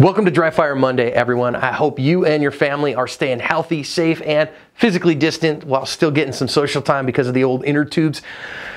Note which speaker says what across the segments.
Speaker 1: Welcome to Dry Fire Monday, everyone. I hope you and your family are staying healthy, safe, and physically distant while still getting some social time because of the old inner tubes.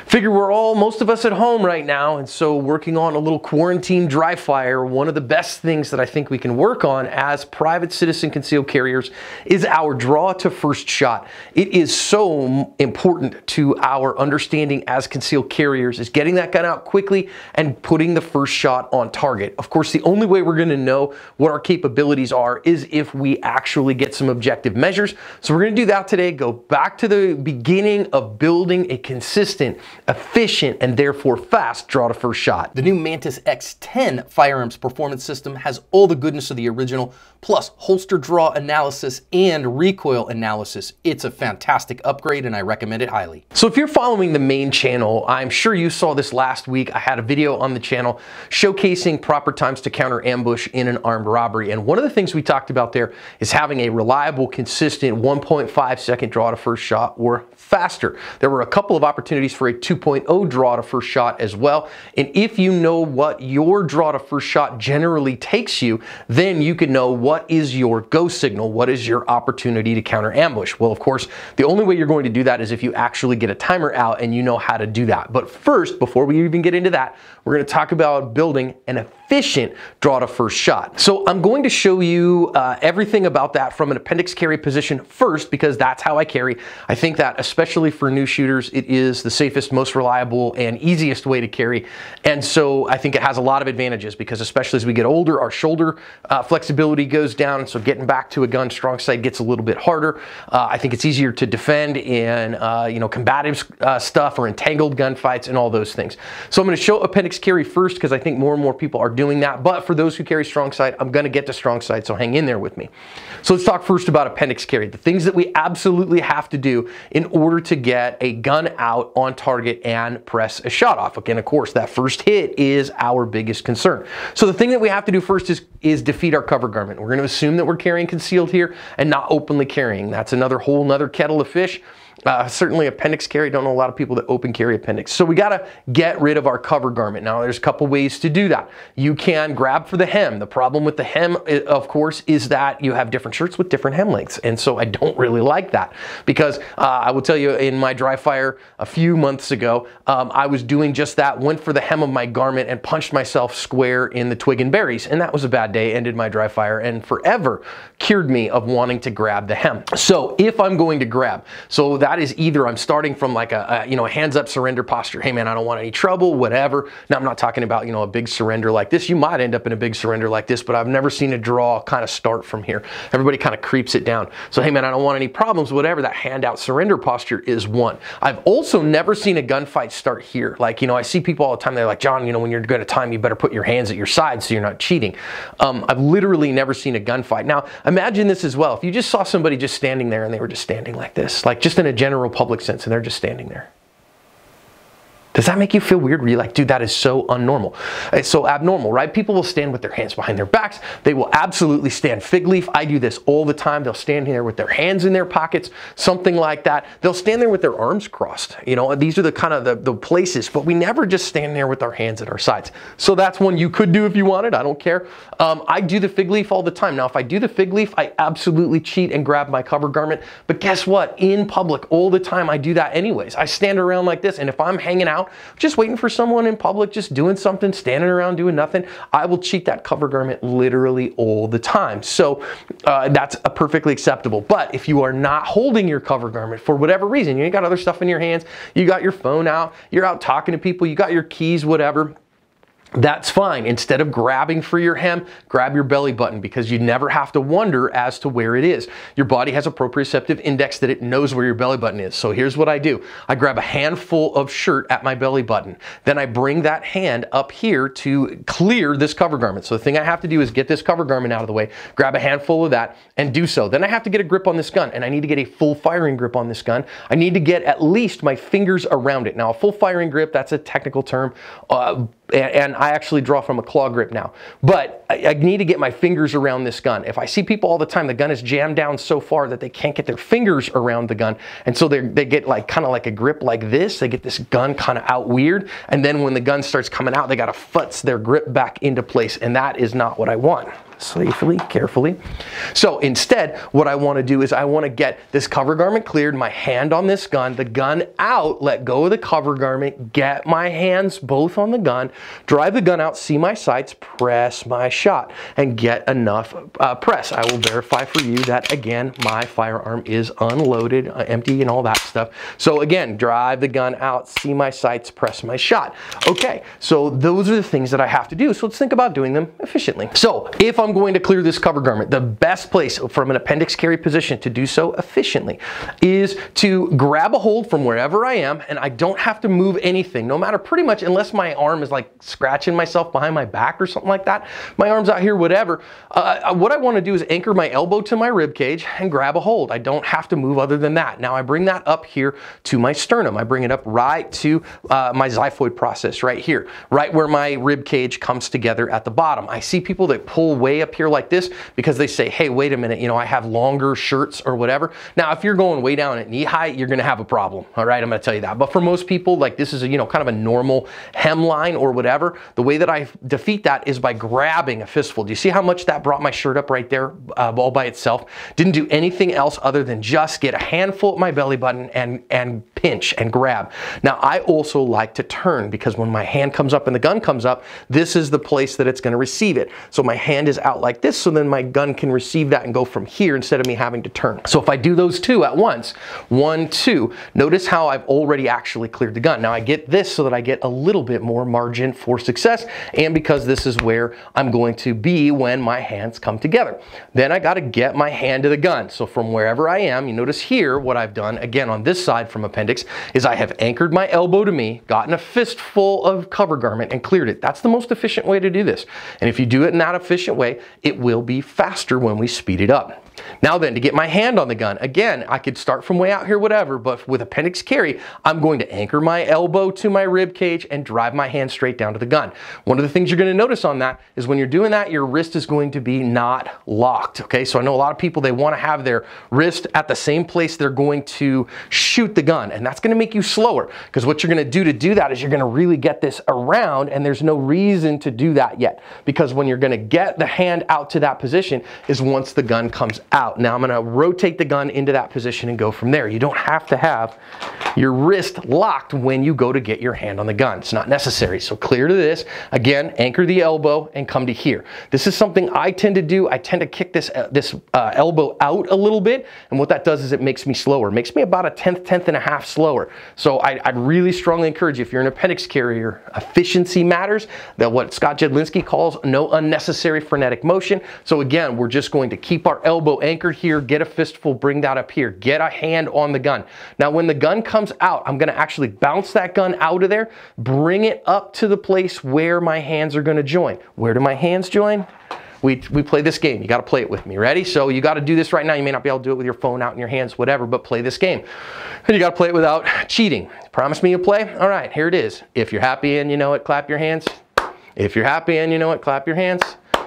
Speaker 1: Figure we're all, most of us at home right now, and so working on a little quarantine dry fire, one of the best things that I think we can work on as private citizen concealed carriers is our draw to first shot. It is so important to our understanding as concealed carriers is getting that gun out quickly and putting the first shot on target. Of course, the only way we're gonna know what our capabilities are is if we actually get some objective measures. So we're gonna do that out today, go back to the beginning of building a consistent, efficient, and therefore fast draw to first shot.
Speaker 2: The new Mantis X10 firearms performance system has all the goodness of the original, plus holster draw analysis and recoil analysis. It's a fantastic upgrade and I recommend it highly.
Speaker 1: So if you're following the main channel, I'm sure you saw this last week. I had a video on the channel showcasing proper times to counter ambush in an armed robbery. And one of the things we talked about there is having a reliable, consistent 1.5 five second draw to first shot or faster. There were a couple of opportunities for a 2.0 draw to first shot as well. And if you know what your draw to first shot generally takes you, then you can know what is your go signal, what is your opportunity to counter ambush. Well, of course, the only way you're going to do that is if you actually get a timer out and you know how to do that. But first, before we even get into that, we're going to talk about building an efficient draw to first shot. So I'm going to show you uh, everything about that from an appendix carry position first because that's how I carry. I think that especially for new shooters, it is the safest, most reliable, and easiest way to carry. And so I think it has a lot of advantages because especially as we get older, our shoulder uh, flexibility goes down. So getting back to a gun strong side gets a little bit harder. Uh, I think it's easier to defend in, uh, you know, combative uh, stuff or entangled gunfights and all those things. So I'm going to show appendix carry first because I think more and more people are doing that. But for those who carry strong side, I'm going to get to strong side, So hang in there with me. So let's talk first about appendix carry. The things that we absolutely have to do in order to get a gun out on target and press a shot off. Again, of course, that first hit is our biggest concern. So the thing that we have to do first is, is defeat our cover garment. We're going to assume that we're carrying concealed here and not openly carrying. That's another whole nother kettle of fish. Uh, certainly appendix carry, don't know a lot of people that open carry appendix. So we gotta get rid of our cover garment. Now there's a couple ways to do that. You can grab for the hem. The problem with the hem, of course, is that you have different shirts with different hem lengths. And so I don't really like that because uh, I will tell you in my dry fire a few months ago, um, I was doing just that, went for the hem of my garment and punched myself square in the twig and berries. And that was a bad day, ended my dry fire and forever cured me of wanting to grab the hem. So if I'm going to grab, so that is either I'm starting from like a, a, you know a hands up surrender posture. Hey man, I don't want any trouble, whatever. Now I'm not talking about you know a big surrender like this. You might end up in a big surrender like this, but I've never seen a draw kind of start from here. Everybody kind of creeps it down. So hey man, I don't want any problems, whatever. That hand out surrender posture is one. I've also never seen a gunfight start here. Like you know I see people all the time. They're like John, you know when you're going to time, you better put your hands at your side so you're not cheating. Um, I've literally never seen a gunfight. Now imagine this as well. If you just saw somebody just standing there and they were just standing like this, like just in a general public sense, and they're just standing there. Does that make you feel weird? Where you're like, dude, that is so unnormal. It's so abnormal, right? People will stand with their hands behind their backs. They will absolutely stand fig leaf. I do this all the time. They'll stand here with their hands in their pockets, something like that. They'll stand there with their arms crossed. You know, these are the kind of the, the places, but we never just stand there with our hands at our sides. So that's one you could do if you wanted. I don't care. Um, I do the fig leaf all the time. Now, if I do the fig leaf, I absolutely cheat and grab my cover garment. But guess what? In public, all the time, I do that anyways. I stand around like this, and if I'm hanging out, out, just waiting for someone in public, just doing something, standing around doing nothing, I will cheat that cover garment literally all the time. So uh, that's a perfectly acceptable. But if you are not holding your cover garment for whatever reason, you ain't got other stuff in your hands, you got your phone out, you're out talking to people, you got your keys, whatever, that's fine. Instead of grabbing for your hem, grab your belly button because you never have to wonder as to where it is. Your body has a proprioceptive index that it knows where your belly button is. So here's what I do. I grab a handful of shirt at my belly button. Then I bring that hand up here to clear this cover garment. So the thing I have to do is get this cover garment out of the way, grab a handful of that and do so. Then I have to get a grip on this gun and I need to get a full firing grip on this gun. I need to get at least my fingers around it. Now a full firing grip, that's a technical term. Uh, and I actually draw from a claw grip now. But I need to get my fingers around this gun. If I see people all the time, the gun is jammed down so far that they can't get their fingers around the gun. And so they get like kind of like a grip like this. They get this gun kind of out weird. And then when the gun starts coming out, they got to futz their grip back into place. And that is not what I want. Safely, carefully. So instead, what I want to do is I want to get this cover garment cleared, my hand on this gun, the gun out, let go of the cover garment, get my hands both on the gun, drive the gun out, see my sights, press my shot, and get enough uh, press. I will verify for you that, again, my firearm is unloaded, uh, empty, and all that stuff. So again, drive the gun out, see my sights, press my shot. Okay, so those are the things that I have to do. So let's think about doing them efficiently. So if I'm going to clear this cover garment, the best place from an appendix carry position to do so efficiently is to grab a hold from wherever I am and I don't have to move anything, no matter pretty much, unless my arm is like scratching myself behind my back or something like that. My arm's out here, whatever. Uh, what I want to do is anchor my elbow to my rib cage and grab a hold. I don't have to move other than that. Now I bring that up here to my sternum. I bring it up right to uh, my xiphoid process right here, right where my rib cage comes together at the bottom. I see people that pull way up here like this because they say, hey, wait a minute, you know, I have longer shirts or whatever. Now, if you're going way down at knee height, you're gonna have a problem, all right? I'm gonna tell you that. But for most people, like this is a, you know, kind of a normal hemline or whatever, the way that I defeat that is by grabbing a fistful. Do you see how much that brought my shirt up right there uh, all by itself? Didn't do anything else other than just get a handful at my belly button and, and pinch and grab. Now, I also like to turn because when my hand comes up and the gun comes up, this is the place that it's gonna receive it. So my hand is out like this, so then my gun can receive that and go from here instead of me having to turn. So if I do those two at once, one, two, notice how I've already actually cleared the gun. Now I get this so that I get a little bit more margin for success and because this is where I'm going to be when my hands come together. Then I gotta get my hand to the gun. So from wherever I am, you notice here what I've done, again on this side from appendix, is I have anchored my elbow to me, gotten a fistful of cover garment and cleared it. That's the most efficient way to do this. And if you do it in that efficient it will be faster when we speed it up. Now then, to get my hand on the gun, again, I could start from way out here, whatever, but with appendix carry, I'm going to anchor my elbow to my rib cage and drive my hand straight down to the gun. One of the things you're gonna notice on that is when you're doing that, your wrist is going to be not locked, okay? So I know a lot of people, they wanna have their wrist at the same place they're going to shoot the gun, and that's gonna make you slower, because what you're gonna do to do that is you're gonna really get this around, and there's no reason to do that yet, because when you're gonna get the hand out to that position is once the gun comes out. Now I'm gonna rotate the gun into that position and go from there. You don't have to have your wrist locked when you go to get your hand on the gun. It's not necessary. So clear to this. Again, anchor the elbow and come to here. This is something I tend to do. I tend to kick this, uh, this uh, elbow out a little bit. And what that does is it makes me slower. It makes me about a tenth, tenth and a half slower. So I, would really strongly encourage you, if you're an appendix carrier, efficiency matters. That what Scott Jedlinski calls no unnecessary frenetic motion. So again, we're just going to keep our elbow anchored here, get a fistful, bring that up here, get a hand on the gun. Now when the gun comes out, I'm gonna actually bounce that gun out of there, bring it up to the place where my hands are gonna join. Where do my hands join? We, we play this game. You got to play it with me. Ready? So you got to do this right now. You may not be able to do it with your phone out in your hands, whatever, but play this game. And you got to play it without cheating. Promise me you'll play? All right, here it is. If you're happy and you know it, clap your hands. If you're happy and you know it, clap your hands.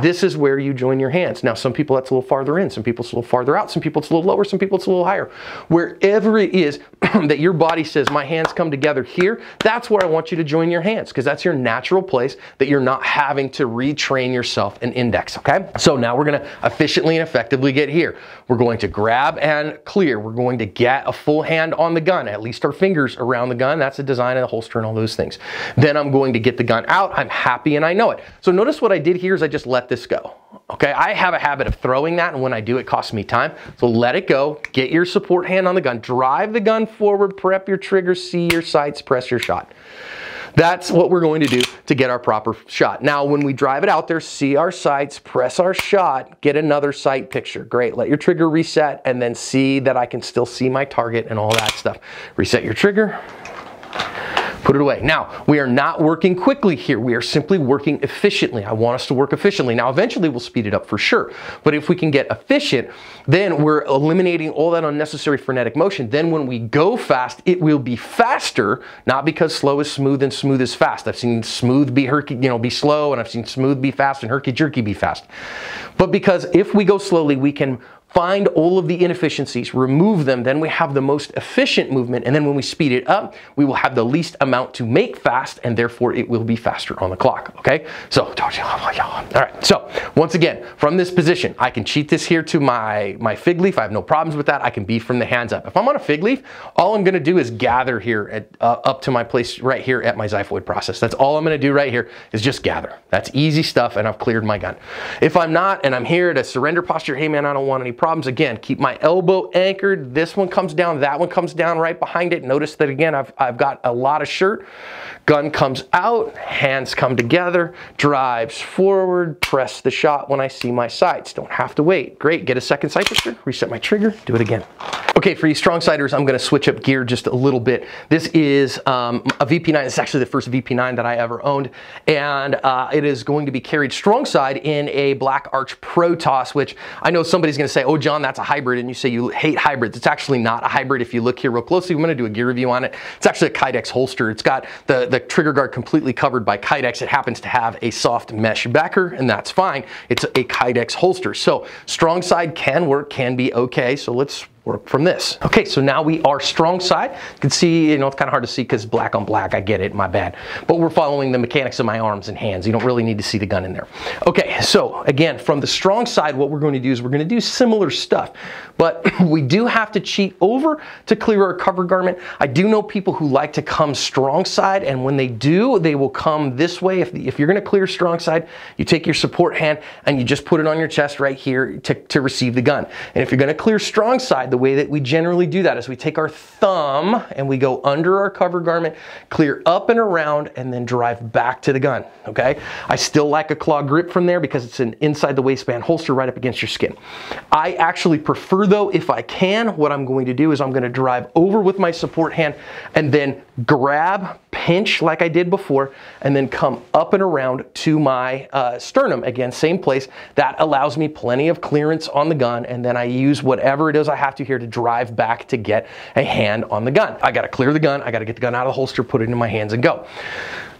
Speaker 1: This is where you join your hands. Now, some people that's a little farther in, some people it's a little farther out, some people it's a little lower, some people it's a little higher. Wherever it is that your body says, my hands come together here, that's where I want you to join your hands because that's your natural place that you're not having to retrain yourself an index, okay? So now we're gonna efficiently and effectively get here. We're going to grab and clear. We're going to get a full hand on the gun, at least our fingers around the gun. That's the design of the holster and all those things. Then I'm going to get the gun out. I'm happy and I know it. So notice what I did here is I just let let this go. Okay, I have a habit of throwing that, and when I do, it costs me time. So let it go, get your support hand on the gun, drive the gun forward, prep your trigger, see your sights, press your shot. That's what we're going to do to get our proper shot. Now, when we drive it out there, see our sights, press our shot, get another sight picture. Great, let your trigger reset, and then see that I can still see my target and all that stuff. Reset your trigger, put it away. Now, we are not working quickly here. We are simply working efficiently. I want us to work efficiently. Now, eventually we'll speed it up for sure. But if we can get efficient, then we're eliminating all that unnecessary frenetic motion. Then when we go fast, it will be faster, not because slow is smooth and smooth is fast. I've seen smooth be herky, you know, be slow, and I've seen smooth be fast and herky jerky be fast. But because if we go slowly, we can find all of the inefficiencies, remove them, then we have the most efficient movement. And then when we speed it up, we will have the least amount to make fast, and therefore it will be faster on the clock. Okay? So, all right. So, once again, from this position, I can cheat this here to my, my fig leaf. I have no problems with that. I can be from the hands up. If I'm on a fig leaf, all I'm going to do is gather here at, uh, up to my place right here at my xiphoid process. That's all I'm going to do right here is just gather. That's easy stuff, and I've cleared my gun. If I'm not, and I'm here at a surrender posture, hey man, I don't want any problems. Again, keep my elbow anchored. This one comes down, that one comes down right behind it. Notice that again, I've, I've got a lot of shirt. Gun comes out, hands come together, drives forward, press the shot when I see my sights. Don't have to wait. Great, get a second sight picture, reset my trigger, do it again. Okay, for you strong sighters, I'm gonna switch up gear just a little bit. This is um, a VP9, it's actually the first VP9 that I ever owned, and uh, it is going to be carried strong side in a Black Arch Protos, which I know somebody's gonna say, oh John, that's a hybrid, and you say you hate hybrids. It's actually not a hybrid if you look here real closely. I'm gonna do a gear review on it. It's actually a Kydex holster. It's got the, the trigger guard completely covered by Kydex. It happens to have a soft mesh backer, and that's fine. It's a Kydex holster. So strong side can work, can be okay. So let's work from this. Okay, so now we are strong side. You can see, you know, it's kind of hard to see because black on black, I get it, my bad. But we're following the mechanics of my arms and hands. You don't really need to see the gun in there. Okay, so again, from the strong side, what we're going to do is we're going to do similar stuff, but we do have to cheat over to clear our cover garment. I do know people who like to come strong side, and when they do, they will come this way. If, if you're going to clear strong side, you take your support hand and you just put it on your chest right here to, to receive the gun. And if you're going to clear strong side, the way that we generally do that is we take our thumb and we go under our cover garment, clear up and around, and then drive back to the gun, okay? I still like a claw grip from there because it's an inside the waistband holster right up against your skin. I actually prefer though, if I can, what I'm going to do is I'm gonna drive over with my support hand and then grab, pinch like I did before, and then come up and around to my uh, sternum. Again, same place. That allows me plenty of clearance on the gun, and then I use whatever it is I have to here to drive back to get a hand on the gun. I gotta clear the gun, I gotta get the gun out of the holster, put it in my hands and go.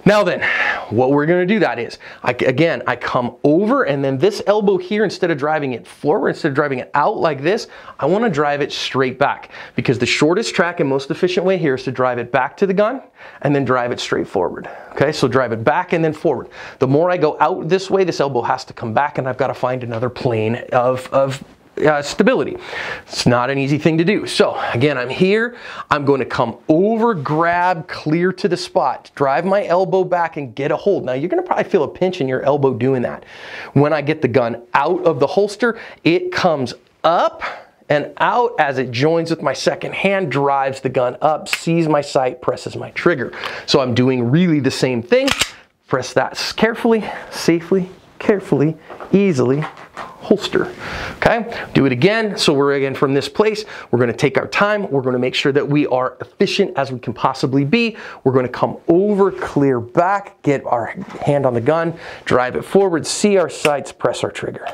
Speaker 1: Now then, what we're gonna do that is, I, again, I come over and then this elbow here, instead of driving it forward, instead of driving it out like this, I wanna drive it straight back because the shortest track and most efficient way here is to drive it back to the gun and then drive it straight forward. Okay, so drive it back and then forward. The more I go out this way, this elbow has to come back and I've gotta find another plane of, of uh, stability. It's not an easy thing to do. So again, I'm here. I'm going to come over, grab, clear to the spot, drive my elbow back and get a hold. Now you're going to probably feel a pinch in your elbow doing that. When I get the gun out of the holster, it comes up and out as it joins with my second hand, drives the gun up, sees my sight, presses my trigger. So I'm doing really the same thing. Press that carefully, safely, carefully, easily, holster. Okay, do it again. So we're again from this place. We're going to take our time. We're going to make sure that we are efficient as we can possibly be. We're going to come over, clear back, get our hand on the gun, drive it forward, see our sights, press our trigger.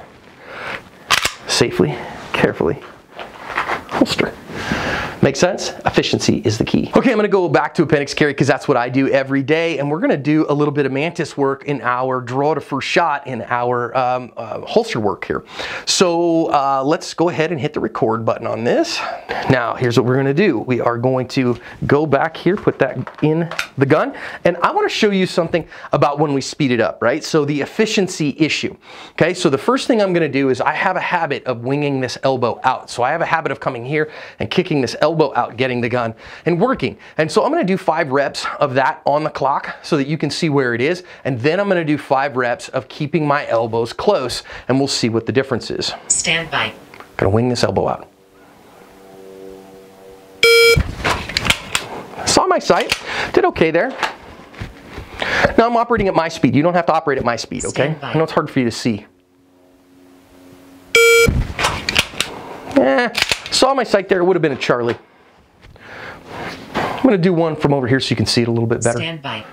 Speaker 1: Safely, carefully, holster. Make sense? Efficiency is the key. Okay, I'm gonna go back to appendix carry because that's what I do every day, and we're gonna do a little bit of mantis work in our draw to first shot in our um, uh, holster work here. So uh, let's go ahead and hit the record button on this. Now, here's what we're gonna do. We are going to go back here, put that in the gun, and I wanna show you something about when we speed it up, right? So the efficiency issue. Okay, so the first thing I'm gonna do is I have a habit of winging this elbow out. So I have a habit of coming here and kicking this elbow elbow out getting the gun and working. And so I'm gonna do five reps of that on the clock so that you can see where it is. And then I'm gonna do five reps of keeping my elbows close and we'll see what the difference is.
Speaker 3: Stand by.
Speaker 1: Gonna wing this elbow out. Saw my sight, did okay there. Now I'm operating at my speed. You don't have to operate at my speed, okay? I know it's hard for you to see. Eh, Saw my sight there, it would have been a Charlie. I'm gonna do one from over here so you can see it a little bit better.
Speaker 3: Stand by.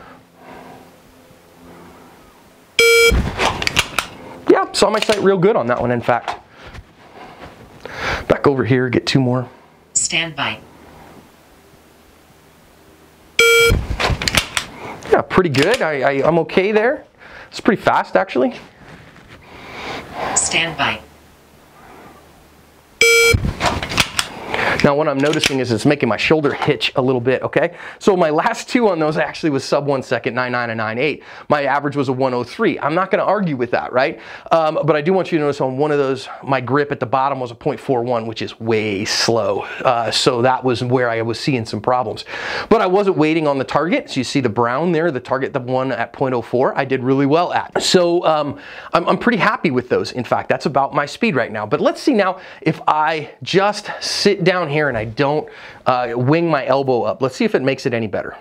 Speaker 1: Yeah, saw my sight real good on that one, in fact. Back over here, get two more.
Speaker 3: Stand by.
Speaker 1: Yeah, pretty good. I, I, I'm okay there. It's pretty fast, actually.
Speaker 3: Stand by.
Speaker 1: Now what I'm noticing is it's making my shoulder hitch a little bit, okay? So my last two on those actually was sub one second, 9.9 and 9.8. My average was a 103. I'm not gonna argue with that, right? Um, but I do want you to notice on one of those, my grip at the bottom was a 0.41, which is way slow. Uh, so that was where I was seeing some problems. But I wasn't waiting on the target. So you see the brown there, the target, the one at 0.04, I did really well at. So um, I'm, I'm pretty happy with those. In fact, that's about my speed right now. But let's see now if I just sit down here and I don't uh, wing my elbow up. Let's see if it makes it any better.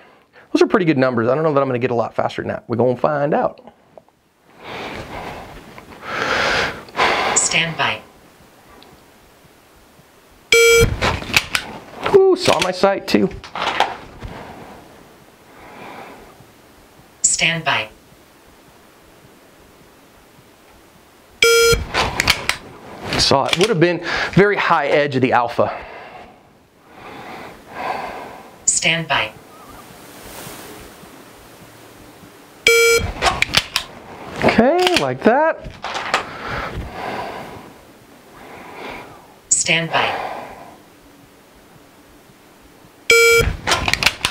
Speaker 1: Those are pretty good numbers. I don't know that I'm going to get a lot faster than that. We're going to find out.
Speaker 3: Stand by.
Speaker 1: Ooh, saw my sight too.
Speaker 3: Stand by.
Speaker 1: Saw it. Would have been very high edge of the alpha.
Speaker 3: Stand by.
Speaker 1: Okay, like that.
Speaker 3: Stand by.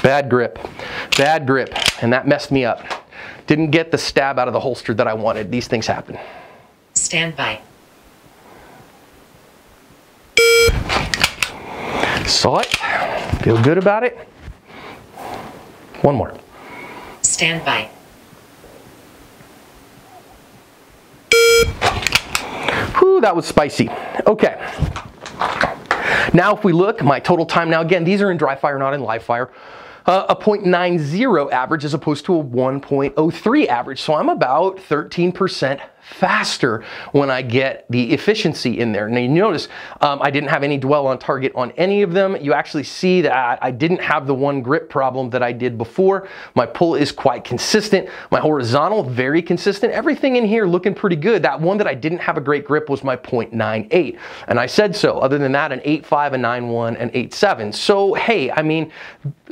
Speaker 1: Bad grip. Bad grip. And that messed me up. Didn't get the stab out of the holster that I wanted. These things happen.
Speaker 3: Stand by.
Speaker 1: Saw it. Feel good about it. One more.
Speaker 3: Stand by.
Speaker 1: Whew, that was spicy. Okay. Now if we look, my total time, now again, these are in dry fire, not in live fire. Uh, a 0.90 average as opposed to a 1.03 average. So I'm about 13% faster when I get the efficiency in there. Now you notice um, I didn't have any dwell on target on any of them. You actually see that I didn't have the one grip problem that I did before. My pull is quite consistent. My horizontal, very consistent. Everything in here looking pretty good. That one that I didn't have a great grip was my 0.98. And I said so. Other than that, an 8.5, a 9.1, and 8.7. So hey, I mean,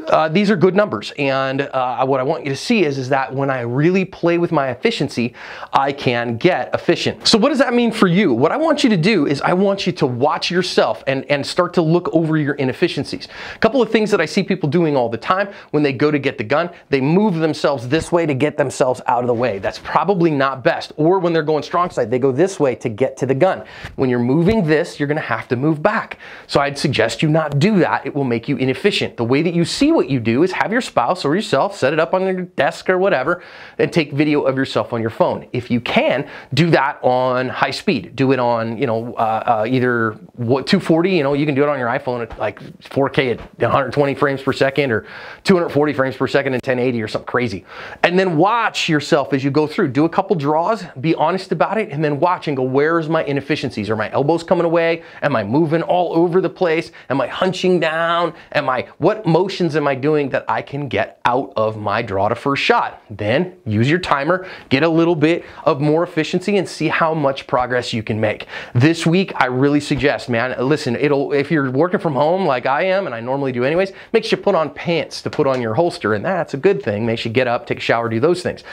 Speaker 1: uh, these are good numbers. And uh, what I want you to see is, is that when I really play with my efficiency, I can get efficient. So what does that mean for you? What I want you to do is I want you to watch yourself and, and start to look over your inefficiencies. A couple of things that I see people doing all the time when they go to get the gun, they move themselves this way to get themselves out of the way. That's probably not best. Or when they're going strong side, they go this way to get to the gun. When you're moving this, you're gonna have to move back. So I'd suggest you not do that. It will make you inefficient. The way that you see what you do is have your spouse or yourself set it up on your desk or whatever and take video of yourself on your phone. If you can, do that on high speed. Do it on, you know, uh, uh, either what 240, you know, you can do it on your iPhone at like 4K at 120 frames per second or 240 frames per second and 1080 or something crazy. And then watch yourself as you go through. Do a couple draws, be honest about it, and then watch and go, where's my inefficiencies? Are my elbows coming away? Am I moving all over the place? Am I hunching down? Am I, what motions am I doing that I can get out of my draw to first shot? Then use your timer, get a little bit of more efficiency and see how much progress you can make. This week, I really suggest, man, listen, it'll, if you're working from home like I am, and I normally do anyways, makes you put on pants to put on your holster, and that's a good thing. Makes you get up, take a shower, do those things.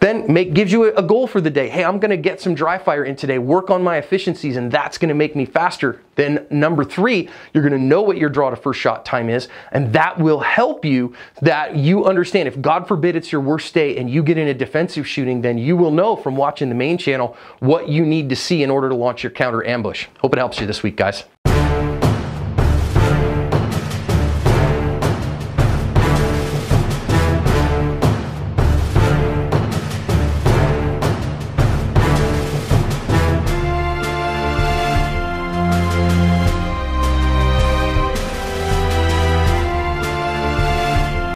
Speaker 1: Then make, gives you a, goal for the day. Hey, I'm gonna get some dry fire in today, work on my efficiencies, and that's gonna make me faster. Then number three, you're gonna know what your draw to first shot time is, and that will help you that you understand if God forbid it's your worst day and you get in a defensive shooting, then you will know from watching the main channel what you need to see in order to launch your counter ambush. Hope it helps you this week, guys.